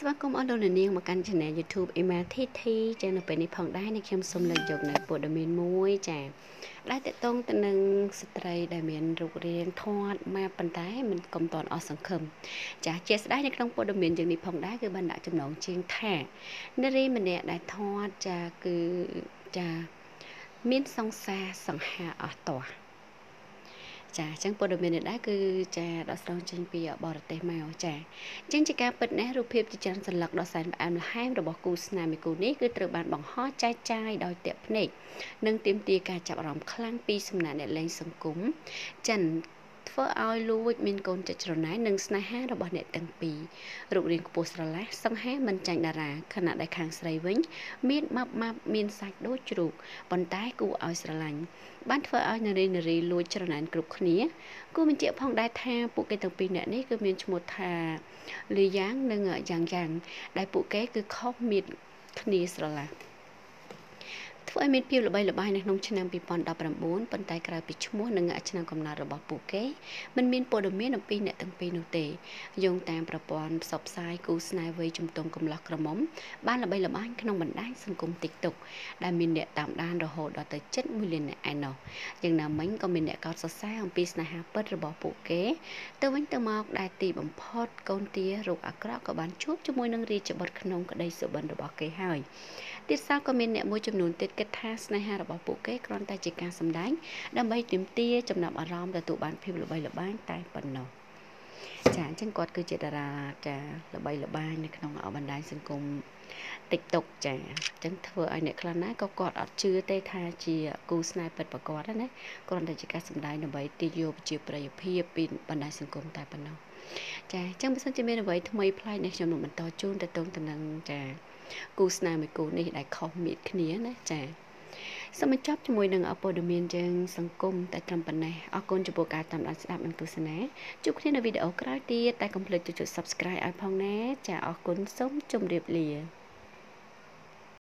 ស្វាគមន៍អស់លោកអ្នកនាងមកកាន់ Channel YouTube Emma TT ចានៅពេលនេះផងដែរនេះខ្ញុំសូមលើកយកនៅព័ត៌មានមួយចាដែលតកតងទៅនឹងស្ត្រីដែលមានរូបរាងធាត់ម៉ាប៉ុន្តែមិនកុំតន់អស់សង្ឃឹមចាជាស្ដែងនៅក្នុងព័ត៌មានយ៉ាងនេះផងដែរគឺបានដាក់ចំណងជើងថានារីម្នាក់ដែលធាត់ចាគឺចាមានសង្សារសង្ហាអស់តោះ ចាអញ្ចឹងព័ត៌មាននេះដែរគឺចាដកស្រង់ចេញពីបរទេសមកចាអញ្ចឹងជាការពិតណាស់រូបភាពជាច្រើនសន្លឹកដ៏សែនផ្អែមល្ហែមរបស់គូស្នេហ៍មួយគូនេះគឺត្រូវបានបង្ហោះចែកចាយដោយតាក់ភ្នែកនិងទាមទារការចាប់អារម្មណ៍ខ្លាំងពីសំណាក់អ្នកលេងសង្គមចិន ធ្វើឲ្យលួចមានកូនចិត្តច្រណែននិងស្នេហារបស់អ្នកទាំងពីររូបរាងខ្ពស់ស្រឡះសង្ហាមិនចាញ់តារាខណៈដែលខាងស្រីវិញ មានម៉ាប់ម៉ាប់មានសាច់ដូចជ្រូកប៉ុន្តែគួរឲ្យស្រឡាញ់បានធ្វើឲ្យនារីនារីលួចច្រណែនគ្រប់គ្នាគួរបញ្ជាក់ផងដែរថាពួកគេទាំងពីរនាក់នេះគឺមានឈ្មោះថាលីយ៉ាងនិងយ៉ាងយ៉ាងដែលពួកគេគឺខុសមានគ្នាស្រឡះ ធ្វើឲ្យមានភាពល្បីល្បាញនៅក្នុងឆ្នាំ2019ប៉ុន្តែក្រៅពីឈ្មោះនិងឆ្នាំកំណើតរបស់ពួកគេមិនមានព័ត៌មានអំពីអ្នកទាំងពីរនោះទេយោងតាមប្រព័ន្ធផ្សព្វផ្សាយគូស្នេហ៍វ័យជំទង់កំឡោះក្រមុំបានល្បីល្បាញក្នុងបណ្ដាញសង្គម TikTok ដែលមានអ្នកតាមដានរហូតដល់ទៅជិត1លានអ្នកឯណោះយ៉ាងណាមិញក៏មានអ្នកកោតសរសើរអំពីស្នេហាពិតរបស់ពួកគេ ទៅវិញទៅមកដែលទីបំផុតកូនទារោគអាក្រក់ក៏បានជួបជាមួយនឹងរាជបុត្រក្នុងក្តីសុបិនរបស់គេហើយទៀតសោះក៏មានអ្នកមួយចំនួនទៀតគិតថាស្នេហារបស់ពួកគេគ្រាន់តែជាការសម្ដែងដើម្បីទាមទារចំណាប់អារម្មណ៍ទទួលបានភាពល្បីល្បាញតែប៉ុណ្ណោះចាអញ្ចឹងគាត់គឺជាតារាចាល្បីល្បាញនៅក្នុងបណ្ដាញសង្គម TikTok ចាអញ្ចឹងធ្វើឲ្យអ្នកខ្លះណាក៏គាត់អត់ជឿទេថាជាគូស្នេហ៍ពិតប្រាកដណាគ្រាន់តែជាការសម្ដែងដើម្បីទាញយកជាប្រយោជន៍ភាពពីបណ្ដាញសង្គមតែប៉ុណ្ណោះចាអញ្ចឹងបើសិនជាមានអ្វីថ្មីប្លែកនេះខ្ញុំនឹងបន្តជូនទៅទៅនឹងចាគូស្នេហ៍មួយគូនេះដែលខុសមាតគ្នាណាចា សូមបញ្ចប់ជាមួយនឹងអព័ត៌មានយើងសង្គមតែត្រឹមប៉ុណ្ណេះអរគុណចំពោះការតាមដានស្ដាប់និងទស្សនាជួបគ្នានៅវីដេអូក្រោយទៀតតែកុំភ្លេចចុច Subscribe ឲ្យផងណាចាអរគុណសូមជម្រាបលា